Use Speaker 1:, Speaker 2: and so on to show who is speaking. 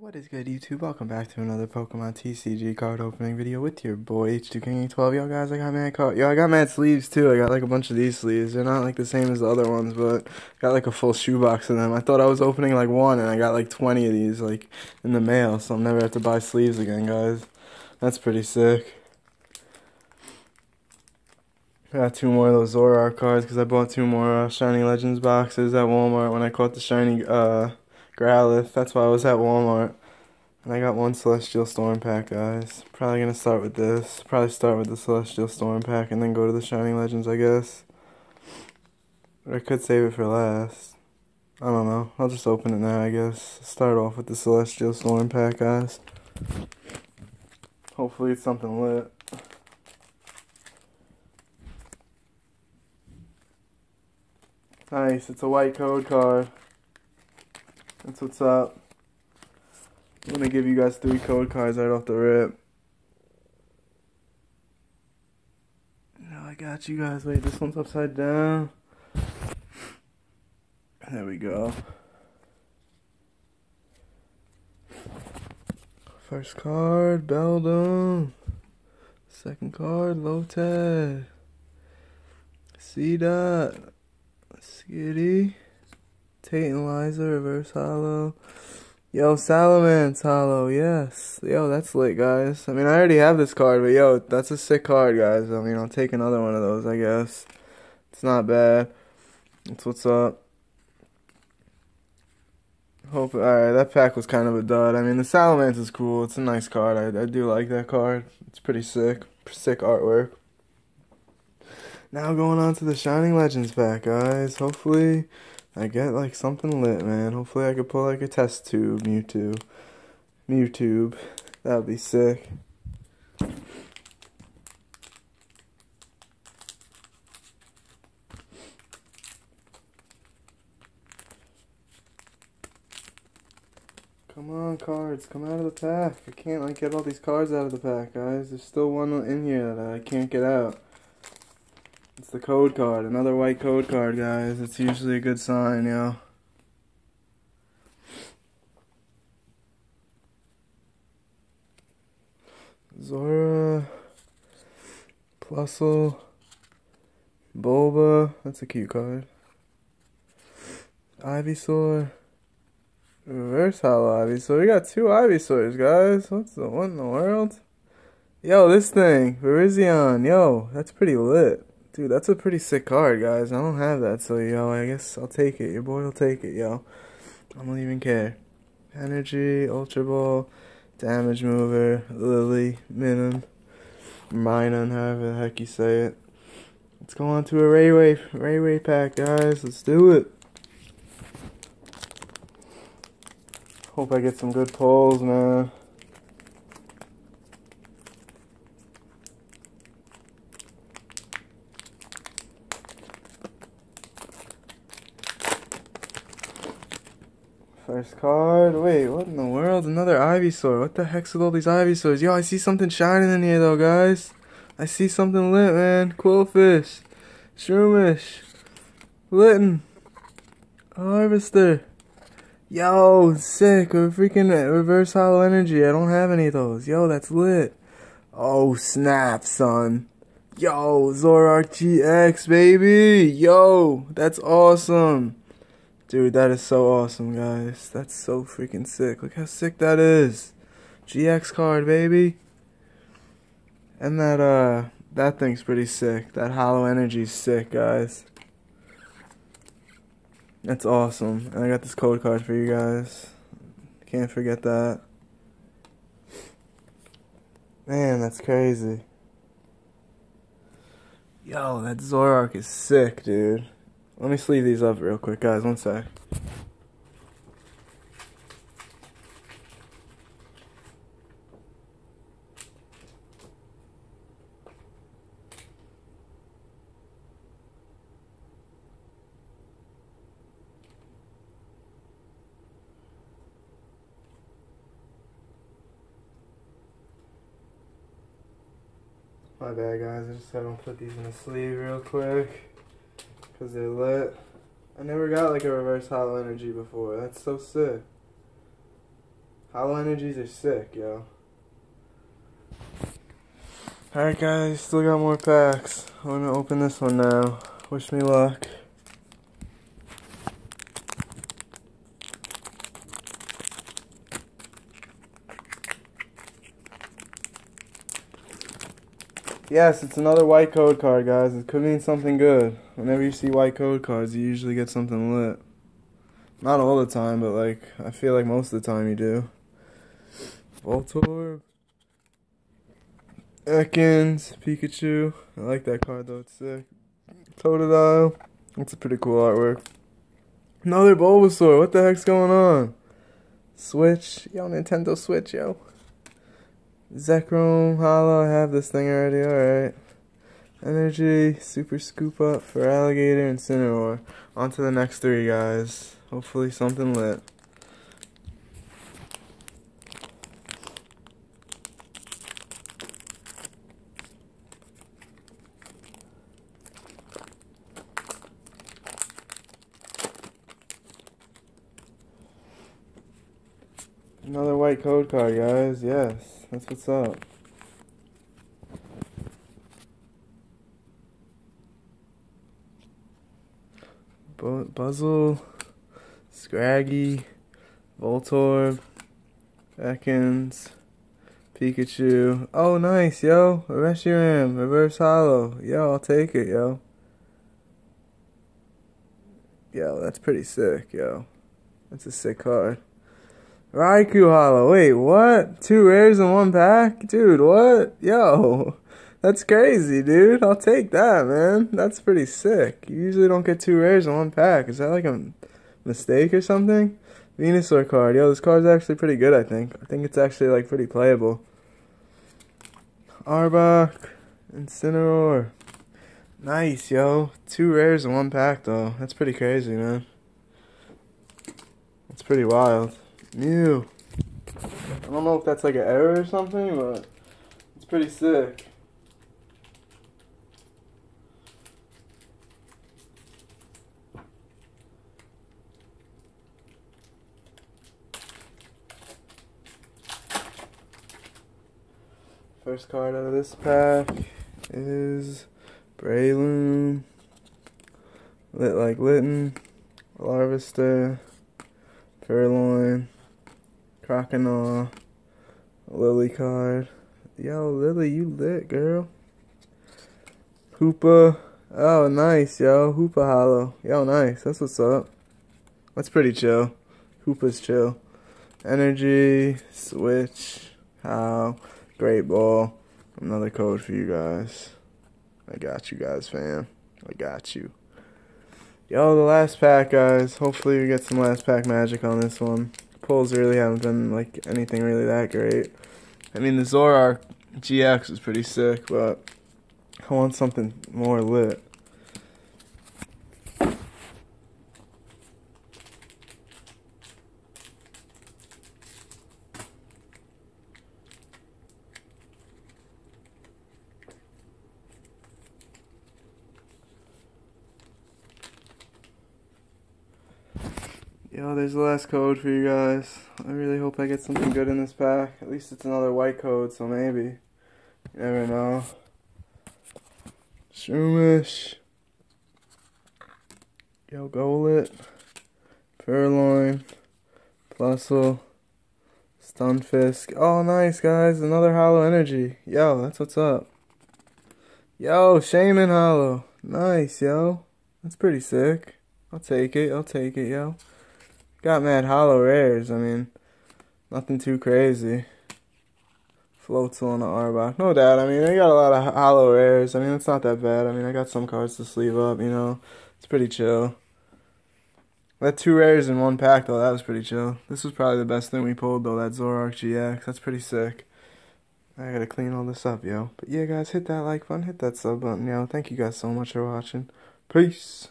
Speaker 1: What is good YouTube? Welcome back to another Pokemon TCG card opening video with your boy H2 King 12 Yo guys, I got mad card. Yo, I got mad sleeves too. I got like a bunch of these sleeves. They're not like the same as the other ones, but got like a full shoebox of them. I thought I was opening like one and I got like 20 of these like in the mail, so I'll never have to buy sleeves again, guys. That's pretty sick. I got two more of those Zoroark cards because I bought two more uh, Shiny Legends boxes at Walmart when I caught the Shiny uh, Growlithe. That's why I was at Walmart. And I got one Celestial Storm pack, guys. Probably gonna start with this. Probably start with the Celestial Storm pack and then go to the Shining Legends, I guess. Or I could save it for last. I don't know. I'll just open it now, I guess. Start off with the Celestial Storm pack, guys. Hopefully it's something lit. Nice, it's a white code card. That's what's up. I'm gonna give you guys three code cards right off the rip. No, I got you guys. Wait, this one's upside down. There we go. First card, Beldum. Second card, Lotad. C dot. Skitty. Tantalizer, reverse hollow. Yo, Salamence hollow, yes. Yo, that's lit, guys. I mean, I already have this card, but yo, that's a sick card, guys. I mean, I'll take another one of those, I guess. It's not bad. That's what's up. Hope, alright, that pack was kind of a dud. I mean, the Salamence is cool. It's a nice card. I, I do like that card. It's pretty sick. Sick artwork. Now going on to the Shining Legends pack, guys. Hopefully, I get like something lit, man. Hopefully I could pull like a test tube, Mewtwo. Mewtube. That would be sick. Come on, cards. Come out of the pack. I can't like get all these cards out of the pack, guys. There's still one in here that I can't get out. The code card, another white code card, guys. It's usually a good sign, yo. Zorua, Plusle, Boba, that's a cute card. Ivysaur, Reverse Hollow Ivysaur. We got two Ivysaurs, guys. What's the what in the world? Yo, this thing, Virizion. Yo, that's pretty lit. Dude, that's a pretty sick card, guys. I don't have that, so yo, I guess I'll take it. Your boy will take it, yo. I don't even care. Energy, Ultra Ball, Damage Mover, Lillie, Minun, Minun, however the heck you say it. Let's go on to a Rayway, Rayway pack, guys. Let's do it. Hope I get some good pulls, man. First card. Wait, what in the world? Another Ivysaur. What the heck's with all these Ivysaurs? Yo, I see something shining in here though, guys. I see something lit, man. Qwilfish. Shroomish. Litten. Harvester. Yo, sick. A freaking reverse hollow energy. I don't have any of those. Yo, that's lit. Oh, snap, son. Yo, Zoroark GX, baby. Yo, that's awesome. Dude, that is so awesome, guys. That's so freaking sick. Look how sick that is. GX card, baby. And that, uh, that thing's pretty sick. That hollow energy's sick, guys. That's awesome. And I got this code card for you guys. Can't forget that. Man, that's crazy. Yo, that Zoroark is sick, dude. Let me sleeve these up real quick, guys. One sec. My bad, guys. I just had to put these in the sleeve real quick. Because they're lit. I never got like a reverse hollow energy before. That's so sick. Hollow energies are sick, yo. Alright guys, still got more packs. I'm gonna open this one now. Wish me luck. Yes, it's another white code card, guys. It could mean something good. Whenever you see white code cards, you usually get something lit. Not all the time, but like, I feel like most of the time you do. Voltorb. Ekans, Pikachu. I like that card though, it's sick. Totodile. That's a pretty cool artwork. Another Bulbasaur. What the heck's going on? Switch. Yo, Nintendo Switch, yo. Zekrom, Hollow, I have this thing already, alright. Energy, Super Scoop Up Feraligatr and Cineroar. On to the next three, guys. Hopefully something lit. Another white code card, guys. Yes. That's what's up. Bu Buzzle, Scraggy, Voltorb, Ekans, Pikachu. Oh, nice, yo. Reshiram, Reverse Hollow. Yo, I'll take it, yo. Yo, that's pretty sick, yo. That's a sick card. Raikou Hollow. Wait, what? Two rares in one pack? Dude, what? Yo, that's crazy, dude. I'll take that, man. That's pretty sick. You usually don't get two rares in one pack. Is that like a mistake or something? Venusaur card. Yo, this card's actually pretty good, I think. I think it's actually, like, pretty playable. Arbok. Incineroar. Nice, yo. Two rares in one pack, though. That's pretty crazy, man. That's pretty wild. Mew. I don't know if that's like an error or something, but it's pretty sick. First card out of this pack is Breloom, Lit like Litten, Larvesta, Purrloin, Croconaw, Lillie card. Yo, Lillie, you lit, girl. Hoopa. Oh, nice, yo. Hoopa Hollow. Yo, nice. That's what's up. That's pretty chill. Hoopa's chill. Energy, Switch, How, Great Ball. Another code for you guys. I got you guys, fam. I got you. Yo, the last pack, guys. Hopefully we get some last pack magic on this one pulls really haven't been like anything really that great. I mean, the Zoroark GX is pretty sick, but I want something more lit. Yo, there's the last code for you guys. I really hope I get something good in this pack. At least it's another white code, so maybe. You never know. Shroomish. Yo, Golett. Purrloin. Plusle. Stunfisk. Oh, nice, guys. Another Hollow Energy. Yo, that's what's up. Yo, Shaman Hollow. Nice, yo. That's pretty sick. I'll take it. I'll take it, yo. Got mad hollow rares. I mean, nothing too crazy. Floats on the Arbok. No doubt. I mean, I got a lot of hollow rares. I mean, it's not that bad. I mean, I got some cards to sleeve up, you know. It's pretty chill. That two rares in one pack, though, that was pretty chill. This was probably the best thing we pulled, though, that Zoroark GX. That's pretty sick. I gotta clean all this up, yo. But yeah, guys, hit that like button, hit that sub button, yo. Thank you guys so much for watching. Peace.